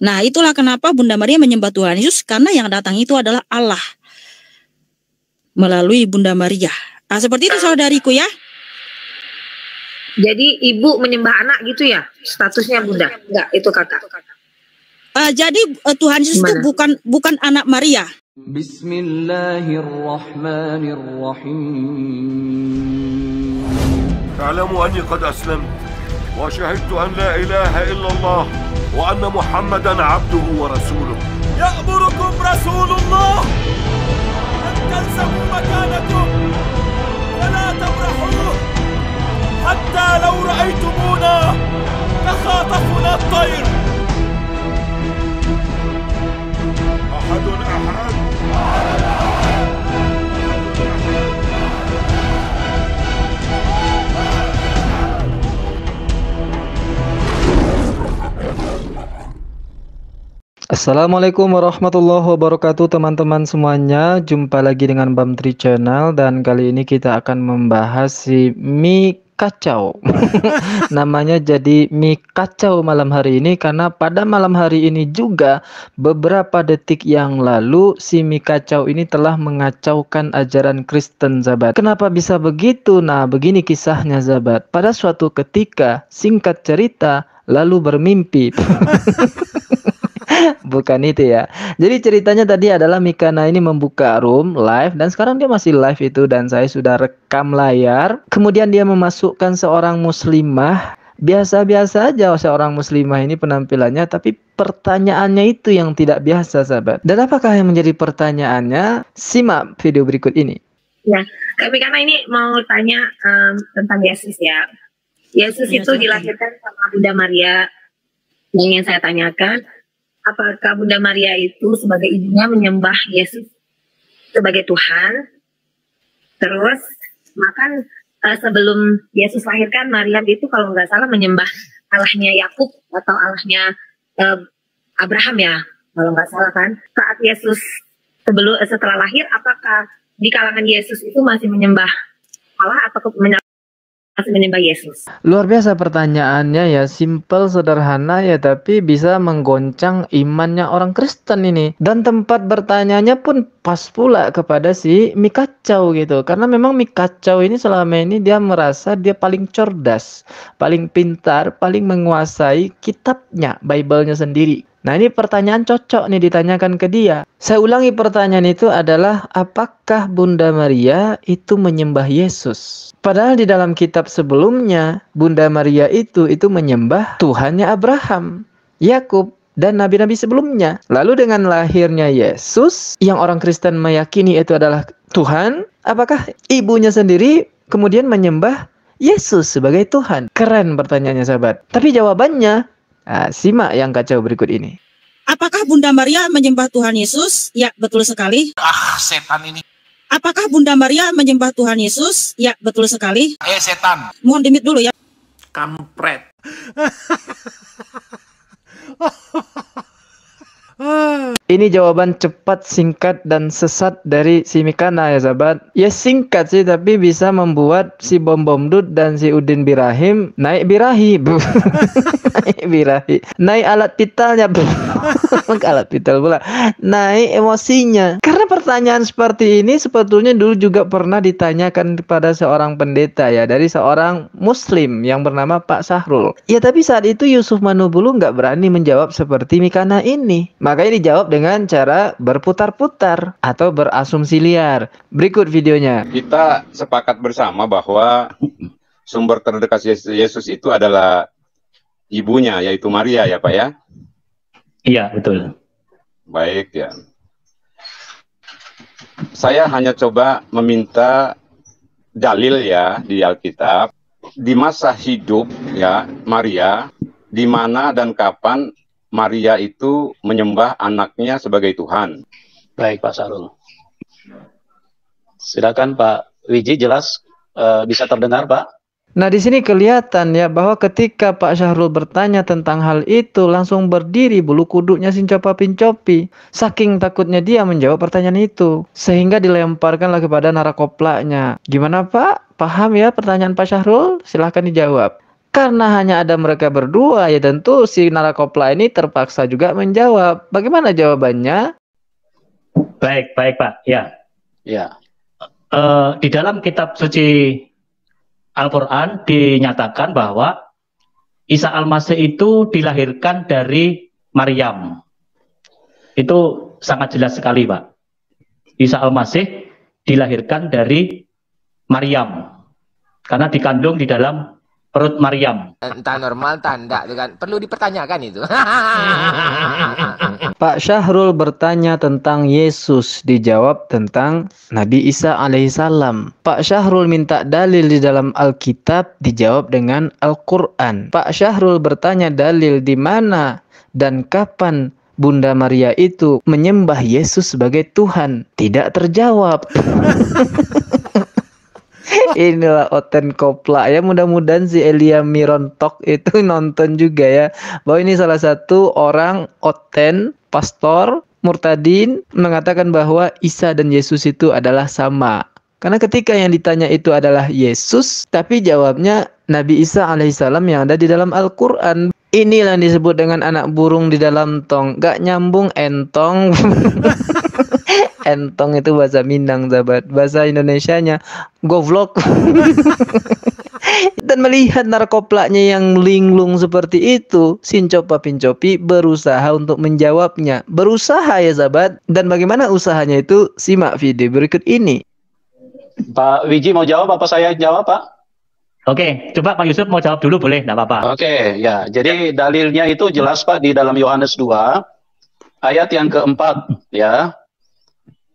Nah, itulah kenapa Bunda Maria menyembah Tuhan Yesus karena yang datang itu adalah Allah melalui Bunda Maria. Nah, seperti itu saudariku ya. Jadi ibu menyembah anak gitu ya statusnya bunda? Enggak, itu kakak. Uh, jadi uh, Tuhan Yesus itu bukan bukan anak Maria. Bismillahirrahmanirrahim. Ta'lamu anni qad aslam wa syahidtu an la ilaha illallah وأن محمدا عبده ورسوله. يأمركم رسول الله أن تلزموا مكانه. Assalamualaikum warahmatullahi wabarakatuh teman-teman semuanya. Jumpa lagi dengan Bam Tri Channel Dan kali ini kita akan membahas si mie kacau. Namanya jadi mie kacau malam hari ini Karena pada malam hari ini juga Beberapa detik yang lalu Si mie kacau ini telah mengacaukan ajaran Kristen Zabat. Kenapa bisa begitu? Nah begini kisahnya Zabat. Pada suatu ketika singkat cerita Lalu bermimpi Bukan itu ya. Jadi ceritanya tadi adalah Mikana ini membuka room live dan sekarang dia masih live itu dan saya sudah rekam layar. Kemudian dia memasukkan seorang muslimah biasa-biasa aja seorang muslimah ini penampilannya tapi pertanyaannya itu yang tidak biasa sahabat. Dan apakah yang menjadi pertanyaannya? Simak video berikut ini. Ya, kami karena ini mau tanya um, tentang Yesus ya. Yesus ya, itu dilahirkan sama Bunda Maria. Yang ingin saya tanyakan, apakah Bunda Maria itu sebagai ibunya menyembah Yesus sebagai Tuhan? Terus, makan uh, sebelum Yesus lahirkan Maryam itu kalau nggak salah menyembah Allahnya Yakub atau Allahnya uh, Abraham ya, kalau nggak salah kan. Saat Yesus sebelum setelah lahir, apakah di kalangan Yesus itu masih menyembah Allah atau menyembah Yesus. Luar biasa pertanyaannya ya, simple sederhana ya tapi bisa menggoncang imannya orang Kristen ini. Dan tempat bertanyanya pun pas pula kepada si Mikacau gitu. Karena memang Mikacau ini selama ini dia merasa dia paling cerdas, paling pintar, paling menguasai kitabnya, Bible-nya sendiri. Nah ini pertanyaan cocok nih ditanyakan ke dia. Saya ulangi pertanyaan itu adalah apakah Bunda Maria itu menyembah Yesus? Padahal di dalam kitab sebelumnya Bunda Maria itu itu menyembah Tuhannya Abraham, Yakub dan nabi-nabi sebelumnya. Lalu dengan lahirnya Yesus yang orang Kristen meyakini itu adalah Tuhan, apakah ibunya sendiri kemudian menyembah Yesus sebagai Tuhan? Keren pertanyaannya sahabat. Tapi jawabannya Nah, simak yang kacau berikut ini. Apakah Bunda Maria menyembah Tuhan Yesus? Ya, betul sekali. Ah, setan ini. Apakah Bunda Maria menyembah Tuhan Yesus? Ya, betul sekali. Eh, setan. Mohon dimit dulu ya. Kampret. Ini jawaban cepat, singkat, dan sesat dari si Mikana ya sahabat. Ya singkat sih tapi bisa membuat si Bom Bom Dud dan si Udin Birahim naik birahi. naik birahi. Naik alat vitalnya. alat vital pula. Naik emosinya. Karena pertanyaan seperti ini sebetulnya dulu juga pernah ditanyakan kepada seorang pendeta ya. Dari seorang muslim yang bernama Pak Sahrul. Ya tapi saat itu Yusuf Manubulu nggak berani menjawab seperti Mikana ini. Makanya dijawab dengan dengan cara berputar-putar atau berasumsi liar. Berikut videonya. Kita sepakat bersama bahwa sumber terdekat Yesus itu adalah ibunya, yaitu Maria ya Pak ya? Iya, betul. Baik ya. Saya hanya coba meminta dalil ya di Alkitab di masa hidup ya Maria di mana dan kapan Maria itu menyembah anaknya sebagai Tuhan. Baik Pak Sarul. Silakan Pak Wiji jelas uh, bisa terdengar Pak. Nah di sini kelihatan ya bahwa ketika Pak Syahrul bertanya tentang hal itu langsung berdiri bulu kuduknya sincopa pincopi. Saking takutnya dia menjawab pertanyaan itu sehingga dilemparkanlah kepada narakoplaknya. Gimana Pak? Paham ya pertanyaan Pak Syahrul? Silahkan dijawab. Karena hanya ada mereka berdua, ya tentu si Narakopla ini terpaksa juga menjawab. Bagaimana jawabannya? Baik, baik Pak. Ya, Ya. Eh, di dalam kitab suci Al-Quran dinyatakan bahwa Isa Al-Masih itu dilahirkan dari Maryam. Itu sangat jelas sekali, Pak. Isa Al-Masih dilahirkan dari Maryam. Karena dikandung di dalam perut Maryam. entah normal entah enggak itu kan perlu dipertanyakan itu Pak Syahrul bertanya tentang Yesus, dijawab tentang Nabi Isa alaihissalam. Pak Syahrul minta dalil di dalam Alkitab, dijawab dengan Al-Quran. Pak Syahrul bertanya dalil di mana dan kapan Bunda Maria itu menyembah Yesus sebagai Tuhan. Tidak terjawab. Inilah Oten Kopla ya mudah-mudahan si Elia Mirontok itu nonton juga ya bahwa ini salah satu orang Oten pastor Murtadin mengatakan bahwa Isa dan Yesus itu adalah sama karena ketika yang ditanya itu adalah Yesus tapi jawabnya Nabi Isa alaihissalam yang ada di dalam Al-Quran Inilah yang disebut dengan anak burung di dalam tong. Gak nyambung entong. entong itu bahasa Minang, sahabat. Bahasa Indonesianya govlok. Dan melihat narkoplaknya yang linglung seperti itu, Sincopa Pincopi berusaha untuk menjawabnya. Berusaha ya sahabat. Dan bagaimana usahanya itu? Simak video berikut ini. Pak Wiji mau jawab apa saya jawab, Pak? Oke, coba Pak Yusuf mau jawab dulu boleh, enggak apa-apa. Oke, ya. Jadi dalilnya itu jelas Pak di dalam Yohanes 2 ayat yang keempat ya.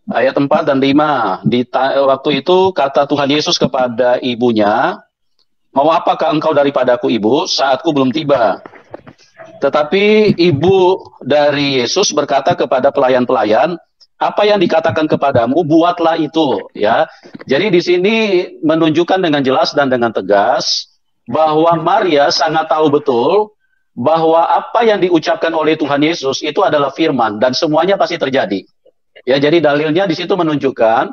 Ayat 4 dan 5. Di waktu itu kata Tuhan Yesus kepada ibunya, "Mau apakah engkau daripadaku, Ibu? Saatku belum tiba." Tetapi ibu dari Yesus berkata kepada pelayan-pelayan, apa yang dikatakan kepadamu buatlah itu ya. Jadi di sini menunjukkan dengan jelas dan dengan tegas bahwa Maria sangat tahu betul bahwa apa yang diucapkan oleh Tuhan Yesus itu adalah firman dan semuanya pasti terjadi. Ya, jadi dalilnya di situ menunjukkan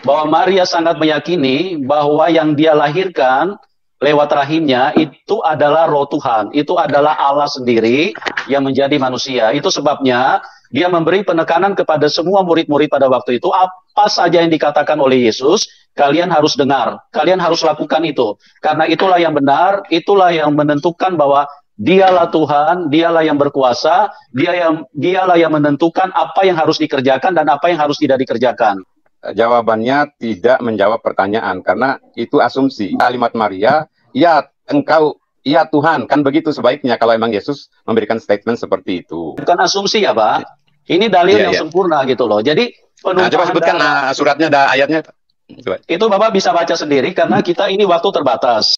bahwa Maria sangat meyakini bahwa yang dia lahirkan lewat rahimnya itu adalah roh Tuhan, itu adalah Allah sendiri yang menjadi manusia. Itu sebabnya dia memberi penekanan kepada semua murid-murid pada waktu itu, apa saja yang dikatakan oleh Yesus, kalian harus dengar, kalian harus lakukan itu. Karena itulah yang benar, itulah yang menentukan bahwa dialah Tuhan, dialah yang berkuasa, dia yang dialah yang menentukan apa yang harus dikerjakan dan apa yang harus tidak dikerjakan. Jawabannya tidak menjawab pertanyaan karena itu asumsi. Kalimat Maria, ya engkau Iya Tuhan, kan begitu sebaiknya kalau emang Yesus memberikan statement seperti itu. Bukan asumsi ya Pak. Ini dalil yeah, yang yeah. sempurna gitu loh. Jadi nah, coba sebutkan uh, suratnya ada ayatnya. Coba. Itu Bapak bisa baca sendiri karena kita ini waktu terbatas.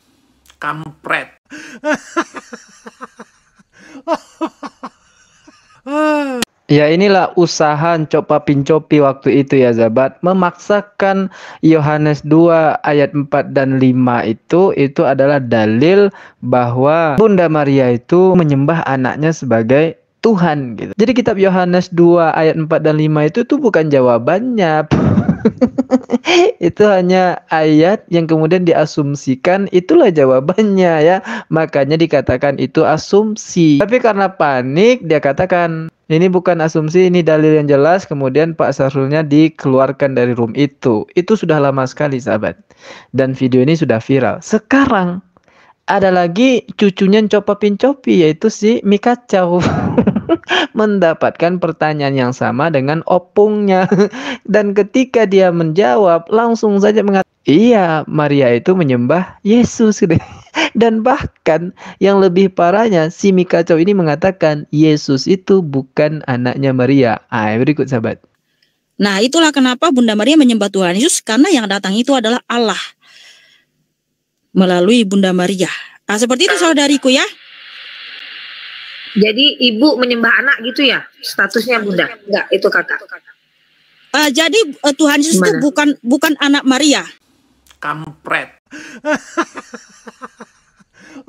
Kampret. Ya inilah usaha Copa Pincopi waktu itu ya Zabat memaksakan Yohanes 2 ayat 4 dan 5 itu itu adalah dalil bahwa Bunda Maria itu menyembah anaknya sebagai Tuhan gitu. Jadi kitab Yohanes 2 ayat 4 dan 5 itu tuh bukan jawabannya. itu hanya ayat yang kemudian diasumsikan itulah jawabannya ya. Makanya dikatakan itu asumsi. Tapi karena panik dia katakan ini bukan asumsi, ini dalil yang jelas. Kemudian Pak Sarulnya dikeluarkan dari room itu. Itu sudah lama sekali, sahabat. Dan video ini sudah viral. Sekarang ada lagi cucunya Copa Pincopi, yaitu si Mikacau. mendapatkan pertanyaan yang sama dengan opungnya. Dan ketika dia menjawab, langsung saja mengatakan, iya Maria itu menyembah Yesus. Dan bahkan yang lebih parahnya si Mikacau ini mengatakan Yesus itu bukan anaknya Maria. Ah, berikut sahabat. Nah, itulah kenapa Bunda Maria menyembah Tuhan Yesus karena yang datang itu adalah Allah melalui Bunda Maria. Nah, seperti itu saudariku ya. Jadi ibu menyembah anak gitu ya statusnya bunda? Enggak, itu kakak. Uh, jadi uh, Tuhan Yesus itu bukan bukan anak Maria. Kampret.